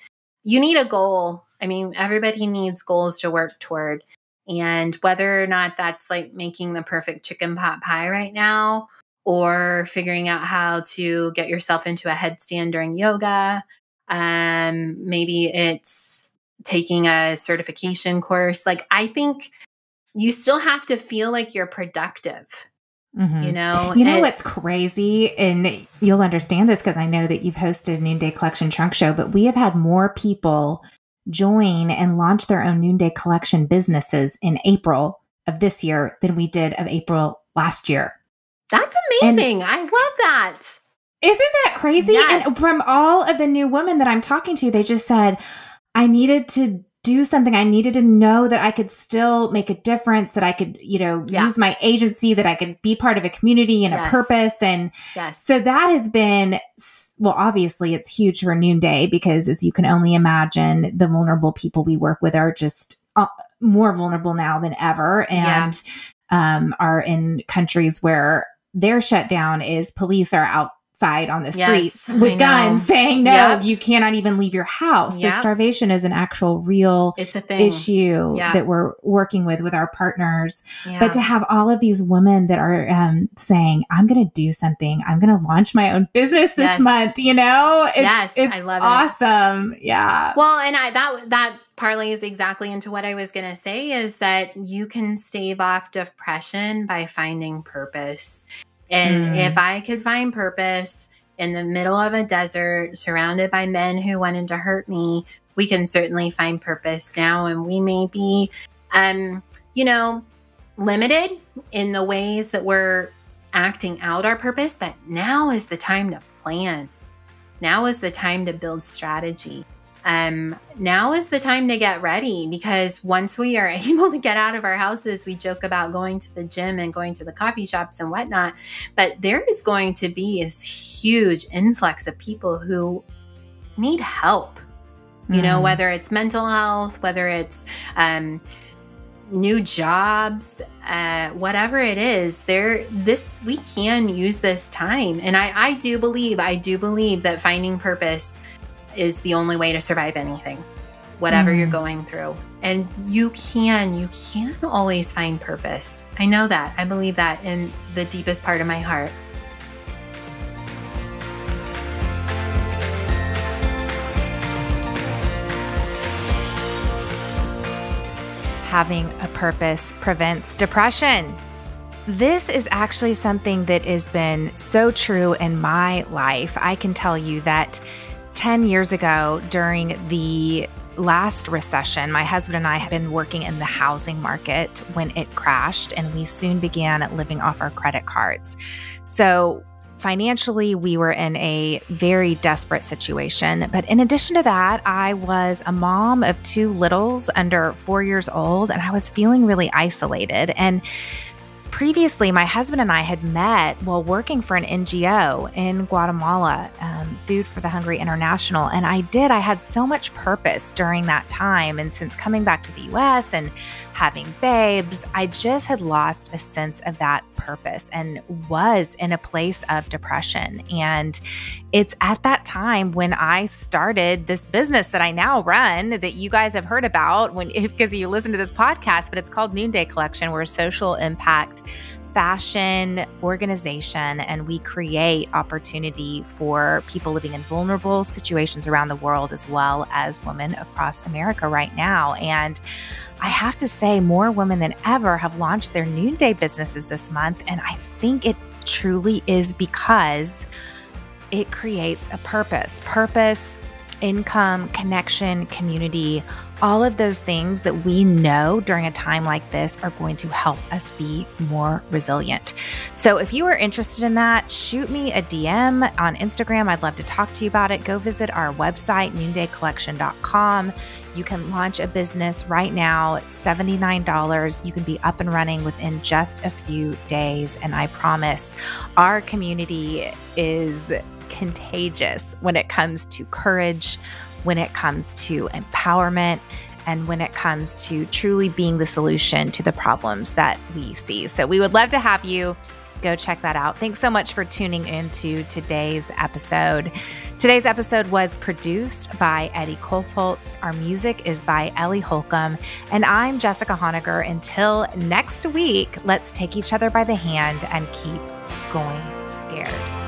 you need a goal. I mean, everybody needs goals to work toward. And whether or not that's like making the perfect chicken pot pie right now, or figuring out how to get yourself into a headstand during yoga. Um, maybe it's taking a certification course. Like, I think you still have to feel like you're productive. Mm-hmm. You know, you know and- what's crazy, and you'll understand this because I know that you've hosted Noonday Collection Trunk Show, but we have had more people join and launch their own Noonday Collection businesses in April of this year than we did of April last year. That's amazing. And I love that. Isn't that crazy? Yes. And from all of the new women that I'm talking to, they just said, I needed to do something. I needed to know that I could still make a difference, that I could, you know, yeah. use my agency, that I could be part of a community and yes. a purpose. And yes. so that has been, well, obviously it's huge for Noonday because as you can only imagine, the vulnerable people we work with are just uh, more vulnerable now than ever. And, yeah. um, are in countries where their shutdown is police are out outside on the streets yes, with guns saying no yep. you cannot even leave your house yep. so starvation is an actual real it's a thing. issue that we're working with with our partners yeah. but to have all of these women that are um, saying i'm going to do something i'm going to launch my own business this yes. month you know it's, yes it's i love awesome. it yeah well and i that that parlays exactly into what I was going to say is that you can stave off depression by finding purpose. And mm. if I could find purpose in the middle of a desert, surrounded by men who wanted to hurt me, we can certainly find purpose now. And we may be, um, you know, limited in the ways that we're acting out our purpose, but now is the time to plan. Now is the time to build strategy um, now is the time to get ready because once we are able to get out of our houses, we joke about going to the gym and going to the coffee shops and whatnot. But there is going to be this huge influx of people who need help. You know, mm. whether it's mental health, whether it's um, new jobs, uh, whatever it is, there this we can use this time. And I, I do believe, I do believe that finding purpose is the only way to survive anything, whatever mm. you're going through. And you can, you can always find purpose. I know that. I believe that in the deepest part of my heart. Having a purpose prevents depression. This is actually something that has been so true in my life. I can tell you that 10 years ago, during the last recession, my husband and I had been working in the housing market when it crashed, and we soon began living off our credit cards. So, financially, we were in a very desperate situation. But in addition to that, I was a mom of two littles under four years old, and I was feeling really isolated. And previously, my husband and I had met while working for an NGO in Guatemala, um, Food for the Hungry International. And I did, I had so much purpose during that time. And since coming back to the US and having babes, I just had lost a sense of that purpose and was in a place of depression. And it's at that time when I started this business that I now run that you guys have heard about when because you listen to this podcast, but it's called Noonday Collection. We're a social impact fashion organization and we create opportunity for people living in vulnerable situations around the world as well as women across America right now. And I have to say, more women than ever have launched their noonday businesses this month. And I think it truly is because it creates a purpose. Purpose, income, connection, community, all of those things that we know during a time like this are going to help us be more resilient. So if you are interested in that, shoot me a DM on Instagram. I'd love to talk to you about it. Go visit our website, noondaycollection.com. You can launch a business right now, $79. You can be up and running within just a few days. And I promise our community is contagious when it comes to courage, when it comes to empowerment, and when it comes to truly being the solution to the problems that we see. So we would love to have you go check that out. Thanks so much for tuning into today's episode. Today's episode was produced by Eddie Kolfoltz. Our music is by Ellie Holcomb. And I'm Jessica Honegger. Until next week, let's take each other by the hand and keep going scared.